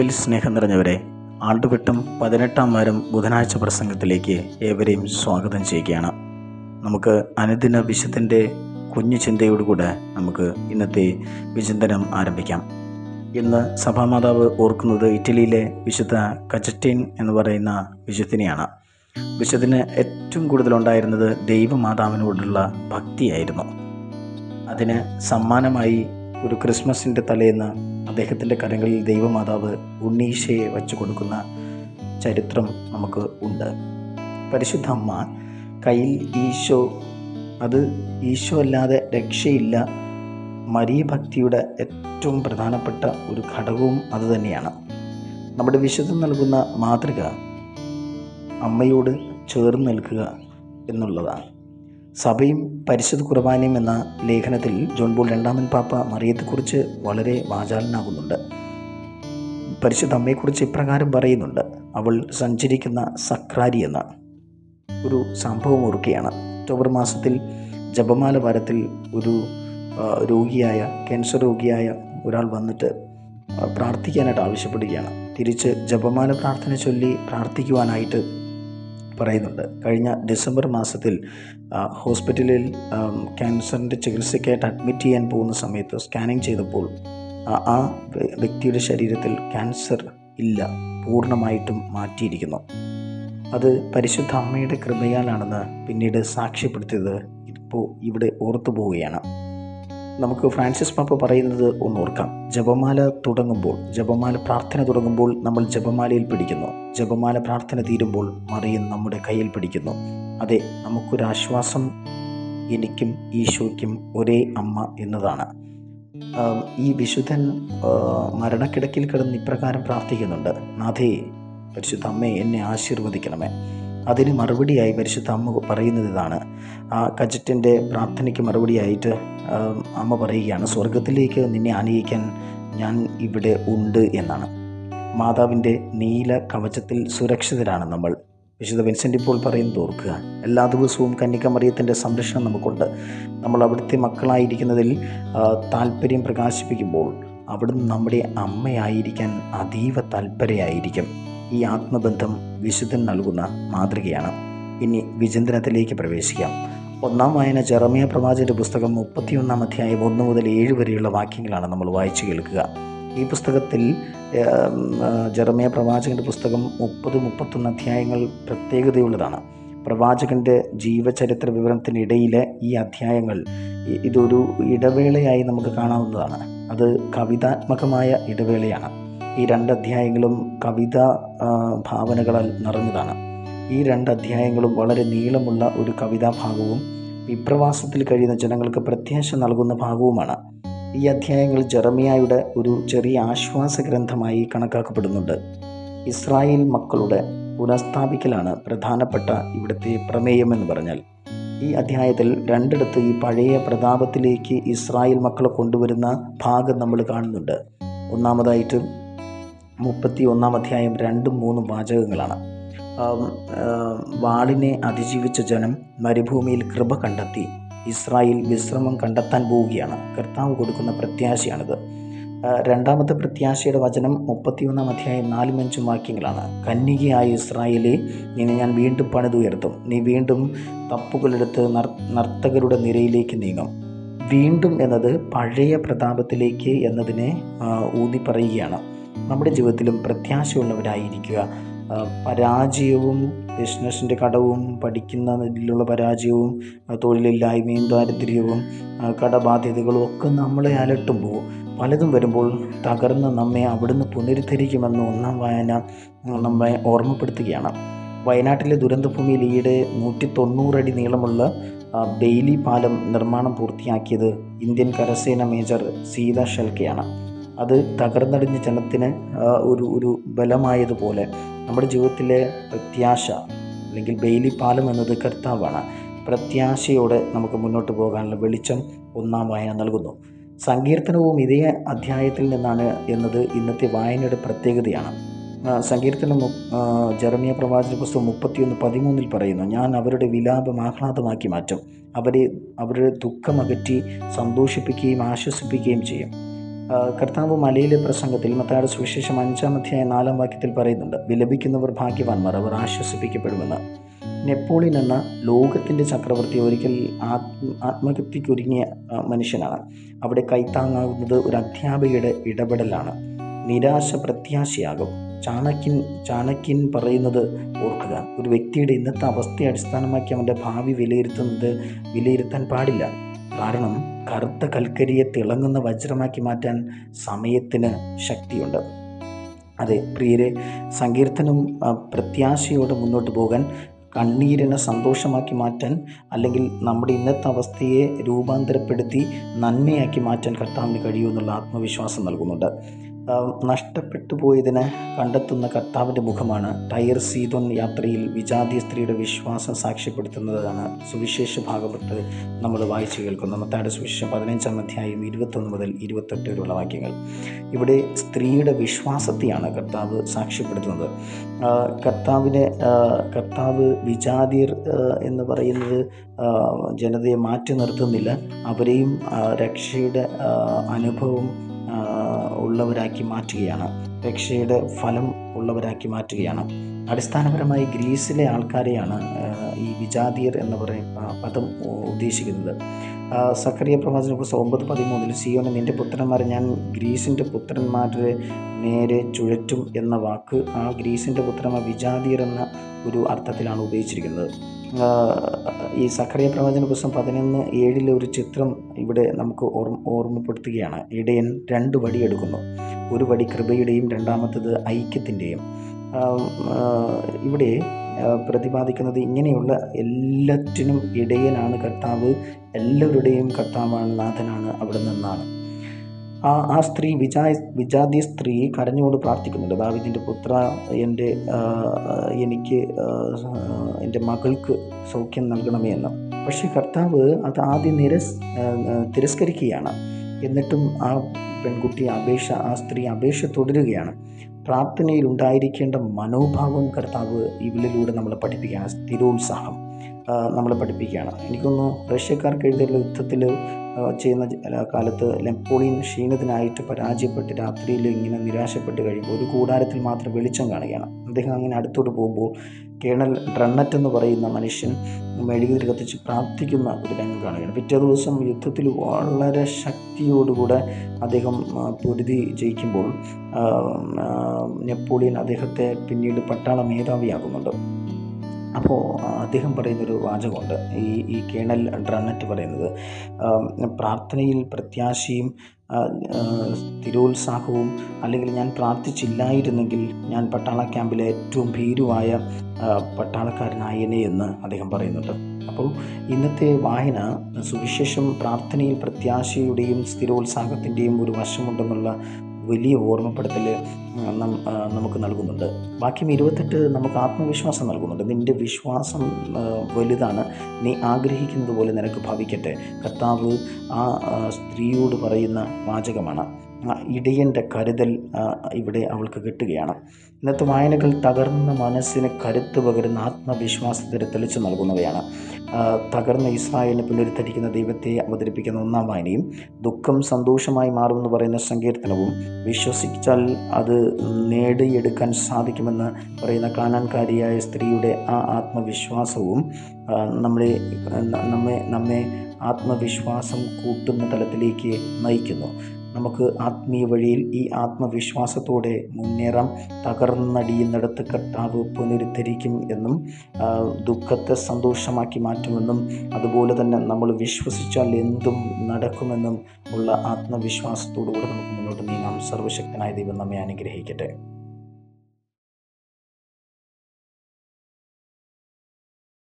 യേശുവിൽ സ്നേഹം നിറഞ്ഞവരെ ആണ്ടുവെട്ടും പതിനെട്ടാം വാരം ബുധനാഴ്ച പ്രസംഗത്തിലേക്ക് ഏവരെയും സ്വാഗതം ചെയ്യുകയാണ്. നമുക്ക് അനുദിന വിശുദ്ധന്റെ കുഞ്ഞു ചിന്തയോടുകൂടെ നമുക്ക് ഇന്നത്തെ വിചിന്തനം ആരംഭിക്കാം. ഇന്ന് സഭാമാതാവ് ഓർക്കുന്നത് ഇറ്റലിയിലെ വിശുദ്ധ കജറ്റീൻ എന്ന് പറയുന്ന വിശുദ്ധിനെയാണ്. വിശുദ്ധിന് ഏറ്റവും കൂടുതലുണ്ടായിരുന്നത് ദൈവമാതാവിനോടുള്ള ഭക്തിയായിരുന്നു. അതിന് സമ്മാനമായി ഒരു ക്രിസ്മസിന്റെ തലേന്ന് അദ്ദേഹത്തിന്റെ കരങ്ങളിൽ ദൈവമാതാവ് ഉണ്ണീശയെ വച്ചു കൊടുക്കുന്ന ചരിത്രം നമുക്ക് ഉണ്ട്. പരിശുദ്ധ അമ്മ കയ്യിൽ ഈശോ അത് ഈശോ അല്ലാതെ രക്ഷയില്ല. മരീഭക്തിയുടെ ഏറ്റവും പ്രധാനപ്പെട്ട ഒരു ഘടകവും അതുതന്നെയാണ് നമ്മുടെ വിശുദ്ധം നൽകുന്ന മാതൃക അമ്മയോട് ചേർന്ന് നിൽക്കുക എന്നുള്ളതാണ്. സഭയും പരിശുദ്ധ കുർബാനയും എന്ന ലേഖനത്തിൽ ജോൺ ബോൾ രണ്ടാമൻ പാപ്പ മറിയത്തെക്കുറിച്ച് വളരെ വാചാലനാകുന്നുണ്ട്. പരിശുദ്ധ അമ്മയെക്കുറിച്ച് ഇപ്രകാരം പറയുന്നുണ്ട്. അവൾ സഞ്ചരിക്കുന്ന സക്രാരി എന്ന ഒരു സംഭവം ഓർക്കുകയാണ്. ഒക്ടോബർ മാസത്തിൽ ജപമാല വാരത്തിൽ ഒരു രോഗിയായ ക്യാൻസർ രോഗിയായ ഒരാൾ വന്നിട്ട് പ്രാർത്ഥിക്കാനായിട്ട് ആവശ്യപ്പെടുകയാണ്. തിരിച്ച് ജപമാല പ്രാർത്ഥന ചൊല്ലി പ്രാർത്ഥിക്കുവാനായിട്ട് പറയുന്നുണ്ട്. കഴിഞ്ഞ ഡിസംബർ മാസത്തിൽ ഹോസ്പിറ്റലിൽ ക്യാൻസറിന്റെ ചികിത്സയ്ക്കായിട്ട് അഡ്മിറ്റ് ചെയ്യാൻ പോകുന്ന സമയത്ത് സ്കാനിങ് ചെയ്തപ്പോൾ ആ വ്യക്തിയുടെ ശരീരത്തിൽ ക്യാൻസർ ഇല്ല പൂർണമായിട്ടും മാറ്റിയിരിക്കുന്നു. അത് പരിശുദ്ധ അമ്മയുടെ കൃപയാലാണെന്ന് പിന്നീട് സാക്ഷ്യപ്പെടുത്തിയത് ഇപ്പോൾ ഇവിടെ ഓർത്തു പോവുകയാണ് നമുക്ക് ഫ്രാൻസിസ് പാപ്പ പറയുന്നത് ഓർക്കാം. ജപമാല തുടങ്ങുമ്പോൾ ജപമാല പ്രാർത്ഥന തുടങ്ങുമ്പോൾ നമ്മൾ ജപമാലയിൽ പിടിക്കുന്നു. ജപമാല പ്രാർത്ഥന തീരുമ്പോൾ മറിയം നമ്മുടെ കയ്യിൽ പിടിക്കുന്നു. അതെ നമുക്കൊരാശ്വാസം എനിക്കും ഈശോയ്ക്കും ഒരേ അമ്മ എന്നതാണ്. ഈ വിശുദ്ധൻ മരണക്കിടക്കിൽ കിടന്ന് ഇപ്രകാരം പ്രാർത്ഥിക്കുന്നുണ്ട്. നാഥേ പരിശുദ്ധ അമ്മേ എന്നെ ആശീർവദിക്കണമേ. അതിന് മറുപടിയായി പരിശുദ്ധ അമ്മ പറയുന്നത് ഇതാണ്. ആ കജറ്റിന്റെ പ്രാർത്ഥനയ്ക്ക് മറുപടിയായിട്ട് അമ്മ പറയുകയാണ് സ്വർഗത്തിലേക്ക് നിന്നെ ആനയിക്കാൻ ഞാൻ ഇവിടെ ഉണ്ട് എന്നാണ്. മാതാവിന്റെ നീല കവചത്തിൽ സുരക്ഷിതരാണ് നമ്മൾ. വിശുദ്ധ വിൻസെന്റ് ഇപ്പോൾ പറയുന്നത് ഓർക്കുക. എല്ലാ ദിവസവും കന്യകമറിയത്തിന്റെ സംരക്ഷണം നമുക്കുണ്ട്. നമ്മൾ അവിടുത്തെ മക്കളായിരിക്കുന്നതിൽ താല്പര്യം പ്രകാശിപ്പിക്കുമ്പോൾ അവിടുന്ന് നമ്മുടെ അമ്മയായിരിക്കാൻ അതീവ താല്പര്യമായിരിക്കും ഈ ആത്മബന്ധം വിശുദ്ധൻ നൽകുന്ന മാതൃകയാണ്. ഇനി വിചിന്തനത്തിലേക്ക് പ്രവേശിക്കാം. ഒന്നാം വായന ജെറമിയ പ്രവാചന്റെ പുസ്തകം മുപ്പത്തിയൊന്നാം അധ്യായം ഒന്ന് മുതൽ ഏഴ് വരെയുള്ള വാക്യങ്ങളാണ് നമ്മൾ വായിച്ചു കേൾക്കുക. ഈ പുസ്തകത്തിൽ ജെറമിയ പ്രവാചകന്റെ പുസ്തകം മുപ്പത് മുപ്പത്തൊന്ന് അധ്യായങ്ങൾ പ്രത്യേകതയുള്ളതാണ്. പ്രവാചകന്റെ ജീവചരിത്ര വിവരണത്തിനിടയിലെ ഈ അധ്യായങ്ങൾ ഇതൊരു ഇടവേളയായി നമുക്ക് കാണാവുന്നതാണ്. അത് കവിതാത്മകമായ ഇടവേളയാണ്. ഈ രണ്ട് അധ്യായങ്ങളും കവിത ഭാവനകളാൽ നിറഞ്ഞതാണ്. ഈ രണ്ട് അധ്യായങ്ങളും വളരെ നീളമുള്ള ഒരു കവിതാഭാഗവും വിപ്രവാസത്തിൽ കഴിയുന്ന ജനങ്ങൾക്ക് പ്രത്യാശ നൽകുന്ന ഭാഗവുമാണ്. ഈ അധ്യായങ്ങൾ ജെറമിയായുടെ ഒരു ചെറിയ ആശ്വാസ ഗ്രന്ഥമായി കണക്കാക്കപ്പെടുന്നുണ്ട്. ഇസ്രായേൽ മക്കളുടെ പുനഃസ്ഥാപിക്കലാണ് പ്രധാനപ്പെട്ട ഇവിടുത്തെ പ്രമേയം എന്ന് പറഞ്ഞാൽ. ഈ അധ്യായത്തിൽ രണ്ടിടത്ത് ഈ പഴയ പ്രതാപത്തിലേക്ക് ഇസ്രായേൽ മക്കളെ കൊണ്ടുവരുന്ന ഭാഗം നമ്മൾ കാണുന്നുണ്ട്. ഒന്നാമതായിട്ട് മുപ്പത്തി ഒന്നാം അധ്യായം രണ്ടും മൂന്നും വാചകങ്ങളാണ്. വാളിനെ അതിജീവിച്ച ജനം മരുഭൂമിയിൽ കൃപ കണ്ടെത്തി. ഇസ്രായേൽ വിശ്രമം കണ്ടെത്താൻ പോവുകയാണ്. കർത്താവ് കൊടുക്കുന്ന പ്രത്യാശയാണിത്. രണ്ടാമത്തെ പ്രത്യാശയുടെ വചനം മുപ്പത്തിയൊന്നാം അധ്യായം നാലും അഞ്ചും വാക്യങ്ങളാണ്. കന്യകയായ ഇസ്രായേലെ നിന്നെ ഞാൻ വീണ്ടും പണിതുയർത്തും. നീ വീണ്ടും തപ്പുകളെടുത്ത് നർ നർത്തകരുടെ നിരയിലേക്ക് നീങ്ങും. വീണ്ടും എന്നത് പഴയ പ്രതാപത്തിലേക്ക് എന്നതിനെ ഊന്നി പറയുകയാണ് നമ്മുടെ ജീവിതത്തിലും പ്രത്യാശയുള്ളവരായിരിക്കുക. പരാജയവും ബിസിനസ്സിന്റെ കടവും പഠിക്കുന്നതിലുള്ള പരാജയവും തൊഴിലില്ലായ്മയും ദാരിദ്ര്യവും കടബാധ്യതകളും ഒക്കെ നമ്മളെ അലട്ടുമ്പോൾ പലതും വരുമ്പോൾ തകർന്ന് നമ്മെ അവിടുന്ന് പുനരുദ്ധരിക്കുമെന്ന് ഒന്നാം വായന നമ്മെ ഓർമ്മപ്പെടുത്തുകയാണ്. വയനാട്ടിലെ ദുരന്തഭൂമിയിൽ ഈയിടെ നൂറ്റി തൊണ്ണൂറടി നീളമുള്ള ബെയിലി പാലം നിർമ്മാണം പൂർത്തിയാക്കിയത് ഇന്ത്യൻ കരസേന മേജർ സീത ഷെൽക്കെയാണ് അത് തകർന്നടിഞ്ഞ ജനത്തിന് ഒരു ഒരു ബലമായതുപോലെ നമ്മുടെ ജീവിതത്തിലെ പ്രത്യാശ അല്ലെങ്കിൽ ബെയിലി പാലം എന്നത് കർത്താവാണ്. പ്രത്യാശയോടെ നമുക്ക് മുന്നോട്ട് പോകാനുള്ള വെളിച്ചം ഒന്നാം വായന നൽകുന്നു. സങ്കീർത്തനവും ഇതേ അധ്യായത്തിൽ നിന്നാണ് എന്നത് ഇന്നത്തെ വായനയുടെ പ്രത്യേകതയാണ്. സങ്കീർത്തനം പ്രവാചന ജെറമിയ പ്രവാചക പുസ്തകം മുപ്പത്തിയൊന്ന് പതിമൂന്നിൽ പറയുന്നു ഞാൻ അവരുടെ വിലാപം ആഹ്ലാദമാക്കി മാറ്റും. അവരെ അവരുടെ ദുഃഖം അകറ്റി സന്തോഷിപ്പിക്കുകയും ആശ്വസിപ്പിക്കുകയും ചെയ്യും. കർത്താവ് മലയിലെ പ്രസംഗത്തിൽ മത്തായുടെ സുവിശേഷം അഞ്ചാം അധ്യായ നാലാം വാക്യത്തിൽ പറയുന്നുണ്ട് വിലപിക്കുന്നവർ ഭാഗ്യവാന്മാർ അവർ ആശ്വസിപ്പിക്കപ്പെടുമെന്ന്. നെപ്പോളിയൻ എന്ന ലോകത്തിന്റെ ചക്രവർത്തി ഒരിക്കൽ ആത്മ ആത്മഹത്യക്കൊരുങ്ങിയ മനുഷ്യനാണ്. അവിടെ കൈത്താങ്ങാകുന്നത് ഒരു അധ്യാപികയുടെ ഇടപെടലാണ്. നിരാശ പ്രത്യാശയാകും. ചാണക്യൻ ചാണക്യൻ പറയുന്നത് ഓർക്കുക. ഒരു വ്യക്തിയുടെ ഇന്നത്തെ അവസ്ഥയെ അടിസ്ഥാനമാക്കി അവന്റെ ഭാവി വിലയിരുത്തുന്നത് വിലയിരുത്താൻ പാടില്ല. കാരണം കറുത്ത കൽക്കരിയെ തിളങ്ങുന്ന വജ്രമാക്കി മാറ്റാൻ സമയത്തിന് ശക്തിയുണ്ട്. അതെ പ്രിയരെ സങ്കീർത്തനം പ്രത്യാശയോടെ മുന്നോട്ട് പോകാൻ കണ്ണീരിനെ സന്തോഷമാക്കി മാറ്റാൻ അല്ലെങ്കിൽ നമ്മുടെ ഇന്നത്തെ അവസ്ഥയെ രൂപാന്തരപ്പെടുത്തി നന്മയാക്കി മാറ്റാൻ കർത്താവിന് കഴിയുമെന്നുള്ള ആത്മവിശ്വാസം നൽകുന്നുണ്ട്. നഷ്ടപ്പെട്ടു പോയതിനെ കണ്ടെത്തുന്ന കർത്താവിന്റെ മുഖമാണ്. ടയർ സീതോൻ യാത്രയിൽ വിജാതി സ്ത്രീയുടെ വിശ്വാസം സാക്ഷ്യപ്പെടുത്തുന്നതാണ് സുവിശേഷ ഭാഗപ്പെട്ട് നമ്മൾ വായിച്ചു കേൾക്കുന്നത് മത്തായുടെ സുവിശേഷം പതിനഞ്ചാം അധ്യായം ഇരുപത്തൊന്ന് മുതൽ ഇരുപത്തെട്ട് വരെയുള്ള വാക്യങ്ങൾ. ഇവിടെ സ്ത്രീയുടെ വിശ്വാസത്തെയാണ് കർത്താവ് സാക്ഷ്യപ്പെടുത്തുന്നത്. കർത്താവിനെ കർത്താവ് വിജാതിയർ എന്ന് പറയുന്നത് ജനതയെ മാറ്റി നിർത്തുന്നില്ല. അവരെയും രക്ഷയുടെ അനുഭവം ഉള്ളവരാക്കി മാറ്റുകയാണ്. രക്ഷയുടെ ഫലം ഉള്ളവരാക്കി മാറ്റുകയാണ്. അടിസ്ഥാനപരമായി ഗ്രീസിലെ ആൾക്കാരെയാണ് ഈ വിജാതിയർ എന്ന് പറയുന്ന പദം ഉദ്ദേശിക്കുന്നത്. സക്രിയ പ്രവാചന പുസ്തകം ഒമ്പത് പതിമൂന്നിൽ സിയോനെ നിന്റെ പുത്രന്മാരെ ഞാൻ ഗ്രീസിന്റെ പുത്രന്മാരുടെ നേരെ ചുഴറ്റും എന്ന വാക്ക് ആ ഗ്രീസിന്റെ പുത്രന്മാർ വിജാതിയർ എന്ന ഒരു അർത്ഥത്തിലാണ് ഉപയോഗിച്ചിരിക്കുന്നത്. ഈ സക്കറിയ പ്രവചന പുസ്തകം പതിനൊന്ന് ഏഴിലെ ഒരു ചിത്രം ഇവിടെ നമുക്ക് ഓർമ്മ ഓർമ്മപ്പെടുത്തുകയാണ്. ഇടയൻ രണ്ട് വടി എടുക്കുന്നു. ഒരു വടി കൃപയുടെയും രണ്ടാമത്തത് ഐക്യത്തിന്റെയും. ഇവിടെ പ്രതിപാദിക്കുന്നത് ഇങ്ങനെയുള്ള എല്ലാറ്റിനും ഇടയനാണ് കർത്താവ്. എല്ലാവരുടെയും കർത്താവാണ് നാഥനാണ് അവിടെ നിന്നാണ് ആ ആ സ്ത്രീ വിജാ വിജാതി സ്ത്രീ കരഞ്ഞുകൊണ്ട് പ്രാർത്ഥിക്കുന്നുണ്ട്. ദാവിദിന്റെ പുത്ര എന്റെ എനിക്ക് എന്റെ മകൾക്ക് സൗഖ്യം നൽകണമേ എന്ന്. പക്ഷേ കർത്താവ് അത് ആദ്യം നിരസ് തിരസ്കരിക്കുകയാണ്. എന്നിട്ടും ആ പെൺകുട്ടി അപേക്ഷ ആ സ്ത്രീ അപേക്ഷ തുടരുകയാണ്. പ്രാർത്ഥനയിൽ ഉണ്ടായിരിക്കേണ്ട മനോഭാവം കർത്താവ് ഇവളിലൂടെ നമ്മളെ പഠിപ്പിക്കുകയാണ്. സ്ഥിരോത്സാഹം. നമ്മളെ പഠിപ്പിക്കുകയാണ്. എനിക്കൊന്ന് റഷ്യക്കാർക്ക് എഴുതിയുള്ള യുദ്ധത്തിൽ ചെയ്യുന്ന കാലത്ത് നെപ്പോളിയൻ ക്ഷീണിതനായിട്ട് പരാജയപ്പെട്ട് രാത്രിയിൽ ഇങ്ങനെ നിരാശപ്പെട്ട് കഴിയുമ്പോൾ ഒരു കൂടാരത്തിൽ മാത്രം വെളിച്ചം കാണുകയാണ്. അദ്ദേഹം അങ്ങനെ അടുത്തോട്ട് പോകുമ്പോൾ കേണൽ ഡ്രണ്ണറ്റ് എന്ന് പറയുന്ന മനുഷ്യൻ മെഴുകുതിരി കത്തിച്ച് പ്രാർത്ഥിക്കുന്ന ഒരു രംഗം കാണുകയാണ്. പിറ്റേ ദിവസം യുദ്ധത്തിൽ വളരെ ശക്തിയോടുകൂടെ അദ്ദേഹം പൊരുതി ജയിക്കുമ്പോൾ നെപ്പോളിയൻ അദ്ദേഹത്തെ പിന്നീട് പട്ടാള മേധാവിയാകുന്നുണ്ട് അപ്പോൾ അദ്ദേഹം പറയുന്നൊരു വാചകമുണ്ട്. ഈ ഈ കേണൽ ഡ്രണ്ണറ്റ് പറയുന്നത്. പ്രാർത്ഥനയിൽ പ്രത്യാശയും സ്ഥിരോത്സാഹവും അല്ലെങ്കിൽ ഞാൻ പ്രാർത്ഥിച്ചില്ലായിരുന്നെങ്കിൽ ഞാൻ പട്ടാള ക്യാമ്പിലെ ഏറ്റവും ഭീരുവായ പട്ടാളക്കാരനായനെ എന്ന് അദ്ദേഹം പറയുന്നുണ്ട്. അപ്പോൾ ഇന്നത്തെ വായന സുവിശേഷം പ്രാർത്ഥനയിൽ പ്രത്യാശയുടെയും സ്ഥിരോത്സാഹത്തിന്റെയും ഒരു വശമുണ്ടെന്നുള്ള വലിയ ഓർമ്മപ്പെടുത്തൽ നമുക്ക് നൽകുന്നുണ്ട്. ബാക്കി ഇരുപത്തെട്ട് നമുക്ക് ആത്മവിശ്വാസം നൽകുന്നുണ്ട്. നിന്റെ വിശ്വാസം വലുതാണ്. നീ ആഗ്രഹിക്കുന്നത് പോലെ നിനക്ക് ഭവിക്കട്ടെ. കർത്താവ് ആ സ്ത്രീയോട് പറയുന്ന വാചകമാണ്. ഇടയന്റെ കരുതൽ ഇവിടെ അവൾക്ക് കിട്ടുകയാണ്. ഇന്നത്തെ വായനകൾ തകർന്ന മനസ്സിന് കരുത്ത് പകരുന്ന ആത്മവിശ്വാസത്തിന് തെളിച്ചു നൽകുന്നവയാണ്. തകർന്ന ഇസ്രായേലിനെ പുനരുദ്ധരിക്കുന്ന ദൈവത്തെ അവതരിപ്പിക്കുന്ന ഒന്നാം വായനയും ദുഃഖം സന്തോഷമായി മാറുമെന്ന് പറയുന്ന സങ്കീർത്തനവും വിശ്വസിച്ചാൽ അത് നേടിയെടുക്കാൻ സാധിക്കുമെന്ന് പറയുന്ന കാനാൻകാരിയായ സ്ത്രീയുടെ ആ ആത്മവിശ്വാസവും നമ്മളെ നമ്മെ നമ്മെ ആത്മവിശ്വാസം കൂട്ടുന്ന തലത്തിലേക്ക് നയിക്കുന്നു. നമുക്ക് ആത്മീയ വഴിയിൽ ഈ ആത്മവിശ്വാസത്തോടെ മുന്നേറാം. തകർന്നടിയുന്നിടത്ത് കർത്താവ് പുനരുദ്ധരിക്കും എന്നും ദുഃഖത്തെ സന്തോഷമാക്കി മാറ്റുമെന്നും അതുപോലെ തന്നെ നമ്മൾ വിശ്വസിച്ചാൽ എന്തും നടക്കുമെന്നും ഉള്ള ആത്മവിശ്വാസത്തോടുകൂടെ നമുക്ക് മുന്നോട്ട് നീങ്ങാം. സർവശക്തനായ ദൈവം നമ്മെ അനുഗ്രഹിക്കട്ടെ.